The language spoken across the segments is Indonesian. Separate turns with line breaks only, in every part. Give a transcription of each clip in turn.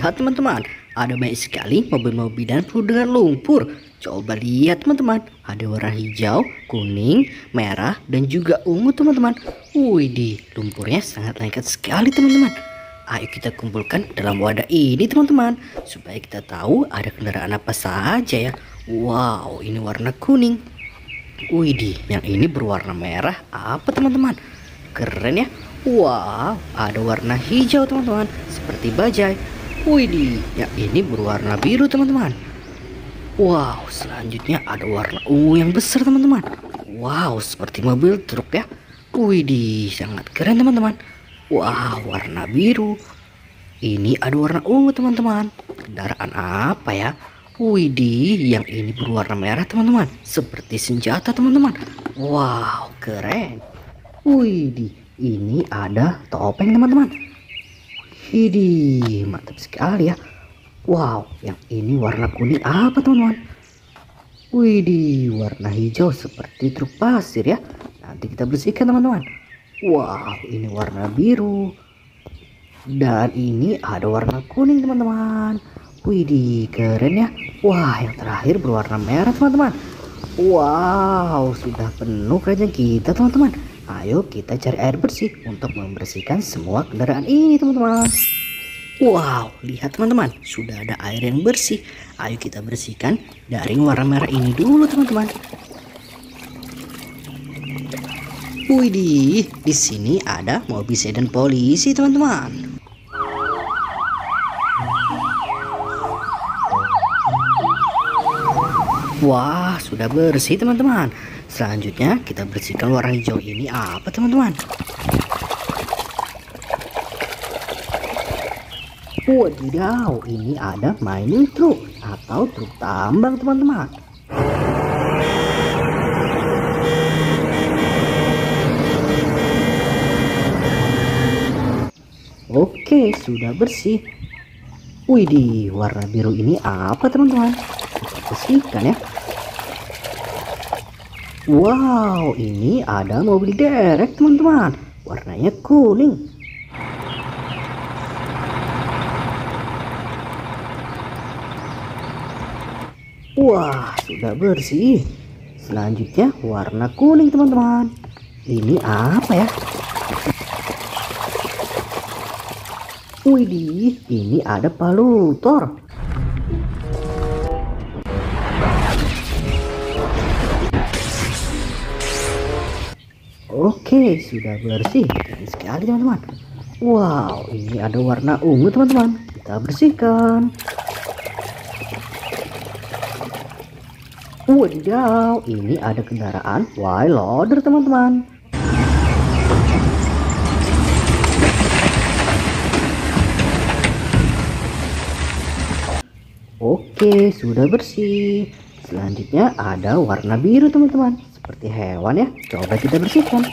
lihat teman-teman, ada banyak sekali mobil-mobil dan penuh dengan lumpur. Coba lihat teman-teman, ada warna hijau, kuning, merah, dan juga ungu teman-teman. Widih, lumpurnya sangat lengket sekali teman-teman. Ayo kita kumpulkan dalam wadah ini teman-teman, supaya kita tahu ada kendaraan apa saja ya. Wow, ini warna kuning. Widih, yang ini berwarna merah. Apa teman-teman? Keren ya. Wow, ada warna hijau teman-teman, seperti bajai. Widih, yang ini berwarna biru teman-teman. Wow, selanjutnya ada warna ungu yang besar teman-teman. Wow, seperti mobil truk ya. Widih, sangat keren teman-teman. Wow, warna biru. Ini ada warna ungu teman-teman. Kendaraan apa ya? Widih, yang ini berwarna merah teman-teman. Seperti senjata teman-teman. Wow, keren. Widih, ini ada topeng teman-teman. Widih, mantap sekali ya. Wow, yang ini warna kuning apa teman-teman? Widih, warna hijau seperti truk pasir ya. Nanti kita bersihkan teman-teman. Wow, ini warna biru. Dan ini ada warna kuning teman-teman. Widih, keren ya. Wah, yang terakhir berwarna merah teman-teman. Wow, sudah penuh kerajaan kita teman-teman. Ayo kita cari air bersih untuk membersihkan semua kendaraan ini teman-teman. Wow, lihat teman-teman, sudah ada air yang bersih. Ayo kita bersihkan dari warna merah ini dulu teman-teman. Widih, di sini ada mobil sedan polisi teman-teman. Wah, sudah bersih teman-teman. Selanjutnya kita bersihkan warna hijau ini apa teman-teman? Wadidaw, ini ada mining truck atau truk tambang teman-teman. Oke, sudah bersih. Widih, warna biru ini apa teman-teman? Kita bersihkan ya. Wow, ini ada mobil derek teman-teman. Warnanya kuning. Wah, sudah bersih. Selanjutnya warna kuning, teman-teman. Ini apa ya? Widih, ini ada palutor. Oke, sudah bersih. Keren sekali, teman-teman. Wow, ini ada warna ungu, teman-teman. Kita bersihkan. Wadidaw, ini ada kendaraan wide loader teman-teman. Oke, sudah bersih. Selanjutnya ada warna biru teman-teman. Seperti hewan ya. Coba kita bersihkan.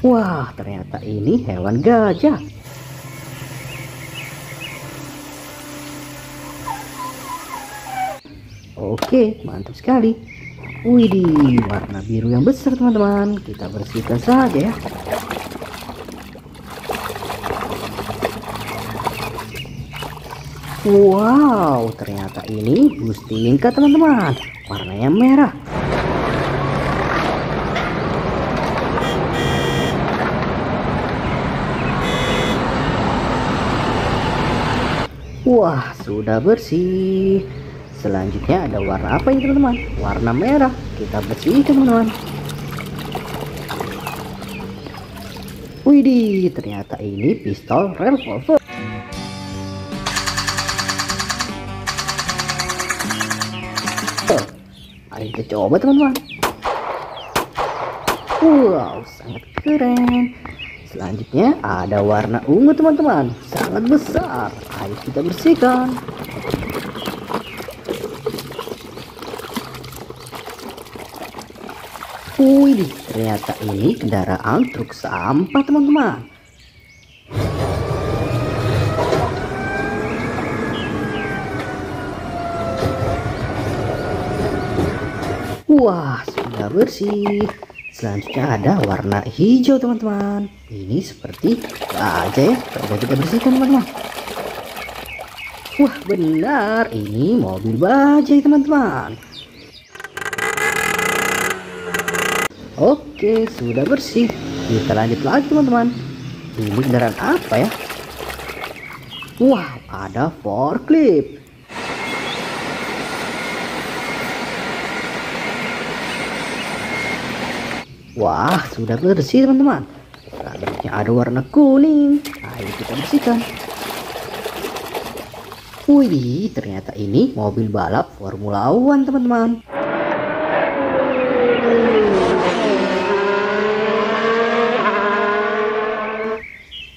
Wah, ternyata ini hewan gajah. Oke, mantap sekali. Widih, warna biru yang besar teman-teman. Kita bersihkan saja ya. Wow, ternyata ini bus tingkat teman-teman. Warnanya merah. Wah, sudah bersih. Selanjutnya ada warna apa ini teman-teman? Warna merah. Kita bersihkan teman-teman. Widih, ternyata ini pistol revolver. Kita coba teman-teman. Wow, sangat keren. Selanjutnya ada warna ungu teman-teman. Sangat besar. Ayo kita bersihkan. Wih, ternyata ini kendaraan truk sampah teman-teman. Wah, sudah bersih. Selanjutnya ada warna hijau teman-teman. Ini seperti aja ya. Coba kita bersihkan teman-teman. Wah benar ini mobil bajai teman-teman. Oke sudah bersih. Kita lanjut lagi teman-teman. Ini kendaraan apa ya? Wow ada forklift. Wah, sudah bersih teman-teman. Selanjutnya ada warna kuning. Ayo kita bersihkan. Wih, ternyata ini mobil balap Formula One teman-teman.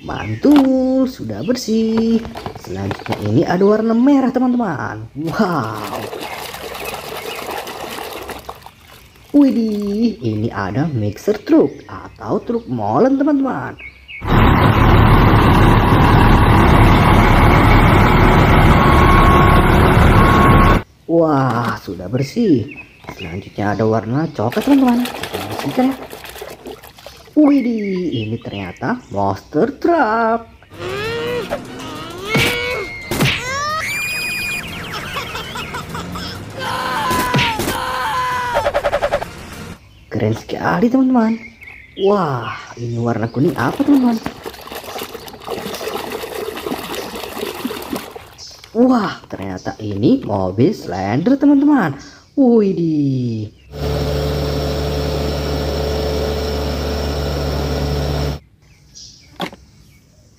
Mantul, sudah bersih. Selanjutnya ini ada warna merah teman-teman. Wow, Widih, ini ada mixer truk atau truk molen teman-teman. Wah, sudah bersih. Selanjutnya ada warna coklat teman-teman. Kita bersihkan ya. Widih, ini ternyata monster truck. Keren sekali teman-teman. Wah, ini warna kuning apa teman-teman? Wah, ternyata ini mobil Slender teman-teman. Widih.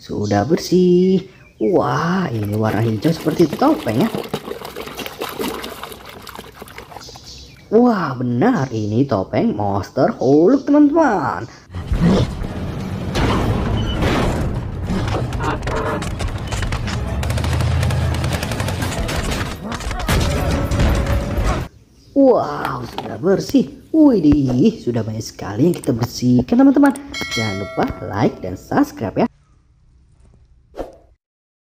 Sudah bersih. Wah, ini warna hijau seperti topeng ya. Wah benar ini topeng monster Hulk teman-teman. Wow sudah bersih. Widih sudah banyak sekali yang kita bersihkan teman-teman. Jangan lupa like dan subscribe ya